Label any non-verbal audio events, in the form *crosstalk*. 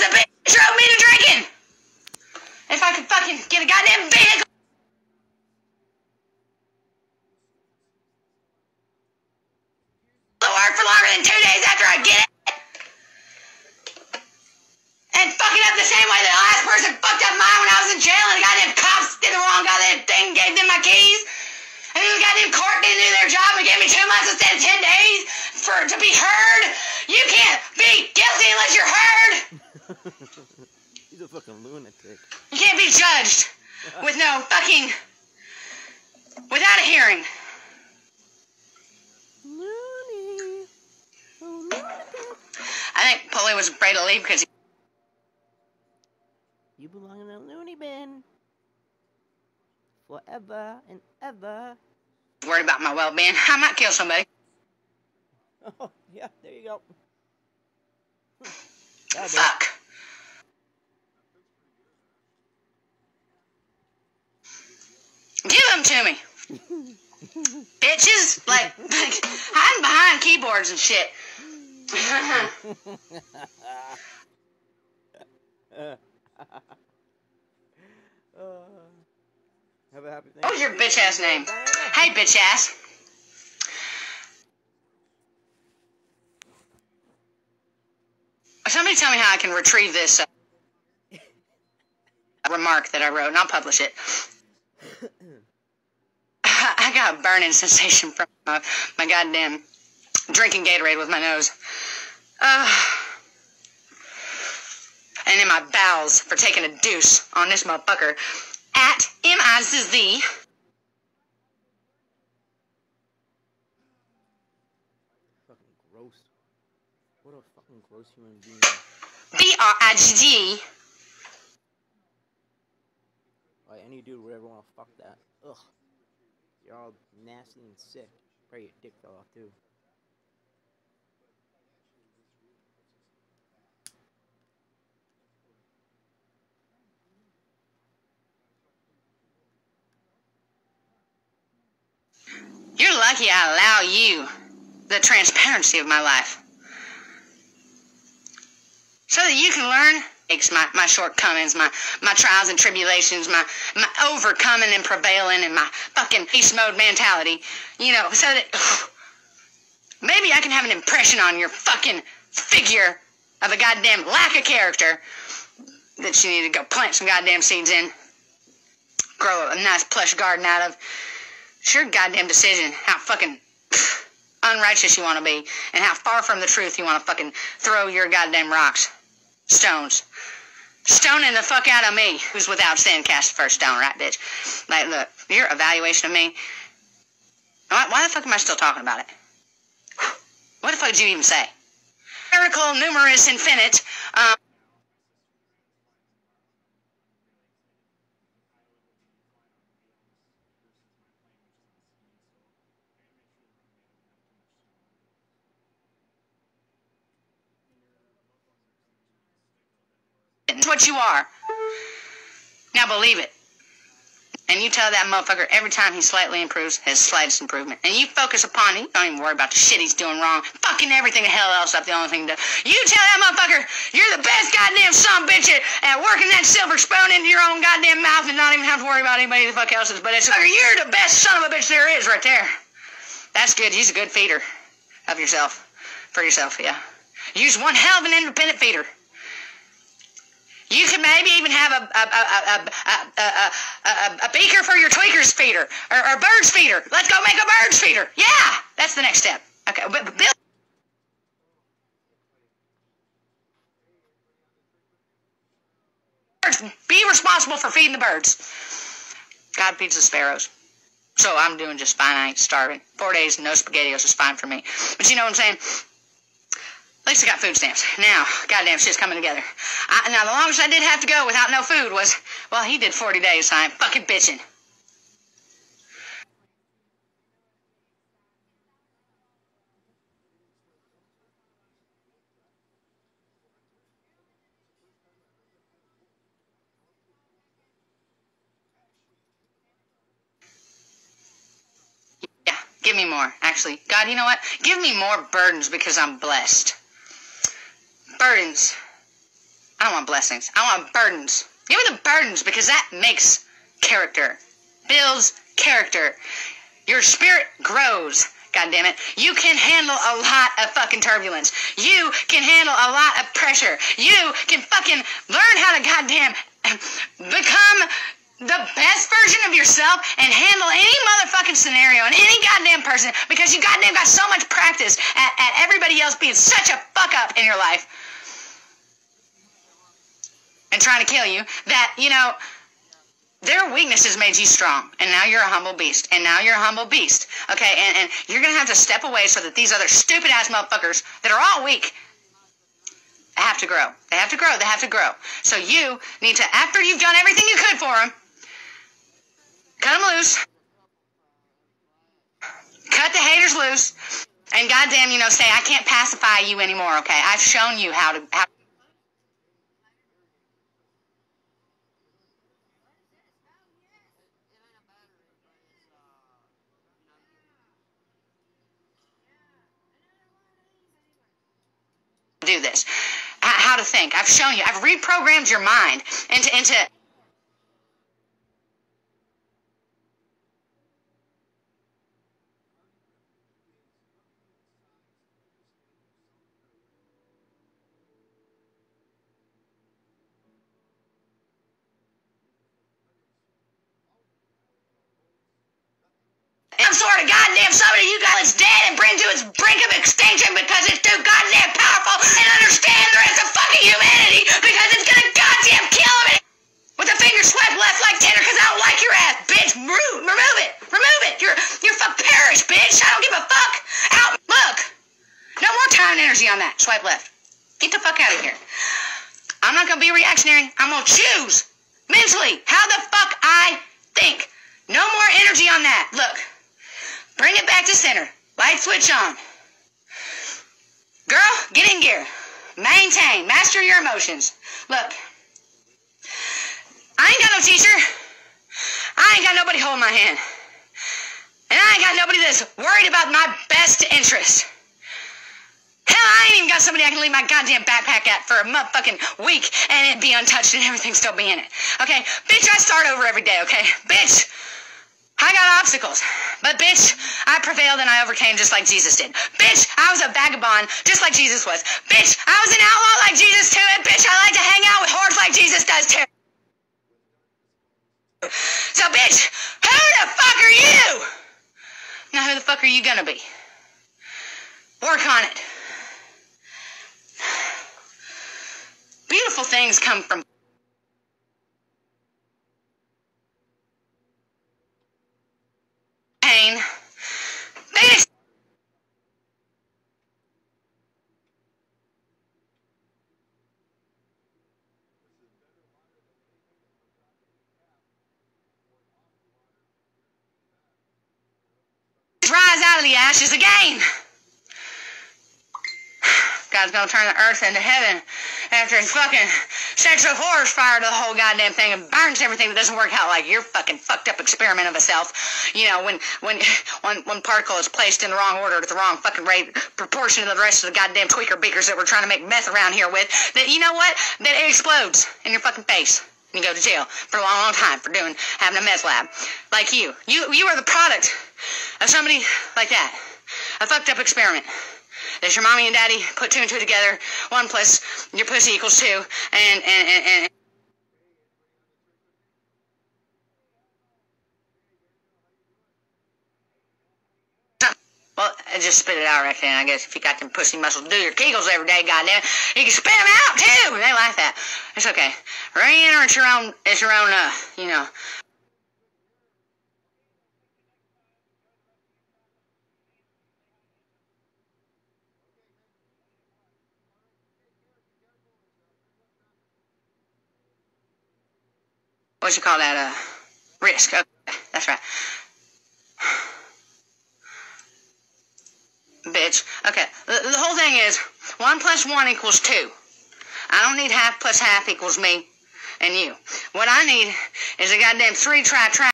Because the bitch drove me to drinking. If I could fucking get a goddamn vehicle. to work for longer than two days after I get it. And fuck it up the same way the last person fucked up mine when I was in jail and the goddamn cops did the wrong goddamn thing, gave them my keys. And then the goddamn court didn't do their job and gave me two months instead of ten days for to be heard. You can't be guilty unless you're heard. He's a fucking lunatic. You can't be judged with no fucking without a hearing. Loony. Oh, lunatic. I think Polly was afraid to leave because he You belong in the loony bin. Forever and ever. worried about my well-being. I might kill somebody. *laughs* Oh, yeah, there you go. That'll do it. Fuck. Give them to me. Bitches, like, like hiding behind keyboards and shit. *laughs* Have a happy what was your bitch ass name? Hey, bitch ass. Somebody tell me how I can retrieve this uh, *laughs* remark that I wrote, and I'll publish it. I got a burning *laughs* sensation from my, my goddamn drinking Gatorade with my nose. Uh, and in my bowels for taking a deuce on this motherfucker at M-I-Z-Z. Fucking gross. What a fucking gross human being. B-R-I-G-G. Like any dude would ever want to fuck that. Ugh. You're all nasty and sick. Pray your dick fell off too. You're lucky I allow you the transparency of my life. So that you can learn my, my shortcomings, my, my trials and tribulations, my, my overcoming and prevailing, and my fucking beast mode mentality. You know, so that *sighs* maybe I can have an impression on your fucking figure of a goddamn lack of character that you need to go plant some goddamn seeds in, grow a nice plush garden out of. It's your goddamn decision how fucking *sighs* unrighteous you want to be and how far from the truth you want to fucking throw your goddamn rocks, stones. Stoning the fuck out of me, who's without sin, cast the first stone, right, bitch? Like, look, your evaluation of me. Why, why the fuck am I still talking about it? What the fuck did you even say? Miracle, numerous, infinite. Um, It's what you are. Now believe it. And you tell that motherfucker every time he slightly improves, his slightest improvement. And you focus upon him. Don't even worry about the shit he's doing wrong. Fucking everything the hell else up the only thing to. You tell that motherfucker you're the best goddamn son bitch at, at working that silver spoon into your own goddamn mouth and not even have to worry about anybody the fuck else's. But it's you're the best son of a bitch there is right there. That's good. He's a good feeder of yourself. For yourself, yeah. Use one hell of an independent feeder. You can maybe even have a a, a, a, a, a, a, a, beaker for your tweakers feeder or, or bird's feeder. Let's go make a bird's feeder. Yeah, that's the next step. Okay, but, but Bill. Be responsible for feeding the birds. God feeds the sparrows. So I'm doing just fine. I ain't starving. Four days, no spaghettios is fine for me. But you know what I'm saying? At least I got food stamps. Now, goddamn shit's coming together. I, now, the longest I did have to go without no food was, well, he did 40 days, so I'm fucking bitching. Yeah, give me more. Actually, God, you know what? Give me more burdens because I'm blessed. Burdens. I don't want blessings. I want burdens. Give me the burdens because that makes character, builds character. Your spirit grows. God damn it. You can handle a lot of fucking turbulence. You can handle a lot of pressure. You can fucking learn how to goddamn *laughs* become the best version of yourself and handle any motherfucking scenario and any goddamn person because you goddamn got so much practice at, at everybody else being such a fuck up in your life and trying to kill you that, you know, their weaknesses made you strong, and now you're a humble beast, and now you're a humble beast. Okay, and, and you're gonna have to step away so that these other stupid ass motherfuckers that are all weak have to grow. They have to grow. They have to grow. So you need to, after you've done everything you could for them, cut them loose, cut the haters loose, and goddamn, you know, say I can't pacify you anymore. Okay, I've shown you how to. How this, how to think. I've shown you. I've reprogrammed your mind into into goddamn somebody extinction because it's too goddamn powerful and understand the rest of fucking humanity because it's gonna goddamn kill me with a finger swipe left like Tinder because I don't like your ass, bitch. Remove, remove it, remove it. You're you're fuck perish, bitch. I don't give a fuck. Out, look. No more time and energy on that. Swipe left. Get the fuck out of here. I'm not gonna be reactionary. I'm gonna choose mentally how the fuck I think. No more energy on that. Look. Bring it back to center. Light switch on. Girl, get in gear. Maintain. Master your emotions. Look. I ain't got no teacher. I ain't got nobody holding my hand. And I ain't got nobody that's worried about my best interest. Hell, I ain't even got somebody I can leave my goddamn backpack at for a motherfucking week and it be untouched and everything still be in it. Okay? Bitch, I start over every day, okay? Bitch, I got obstacles. But bitch, I prevailed and I overcame just like Jesus did. Bitch, I was a vagabond just like Jesus was. Bitch, I was an outlaw like Jesus too. And bitch, I like to hang out with whores like Jesus does too. So bitch, who the fuck are you? Now who the fuck are you gonna be? Work on it. Beautiful things come from pain. Bitch! Rise out of the ashes again. God's gonna turn the earth into heaven after he fucking sets a forest fire to the whole goddamn thing and burns everything that doesn't work out like your fucking fucked up experiment of a self. You know, when when when one particle is placed in the wrong order at the wrong fucking rate proportion to the rest of the goddamn tweaker beakers that we're trying to make meth around here with, that you know what? That it explodes in your fucking face. And you go to jail for a long, long time for doing having a meth lab. Like you. You you are the product of somebody like that. A fucked up experiment. That your mommy and daddy put two and two together. One plus your pussy equals two. And, and, and, and Well, just spit it out right then. I guess if you got them pussy muscles, do your kegels every day, goddamn, you can spit them out too. They like that. It's okay. Re-enter it's your own. It's own. Uh, you know. what you call that? Uh, risk. Okay, that's right. Bitch. Okay, the, the whole thing is one plus one equals two. I don't need half plus half equals me and you. What I need is a goddamn three try try.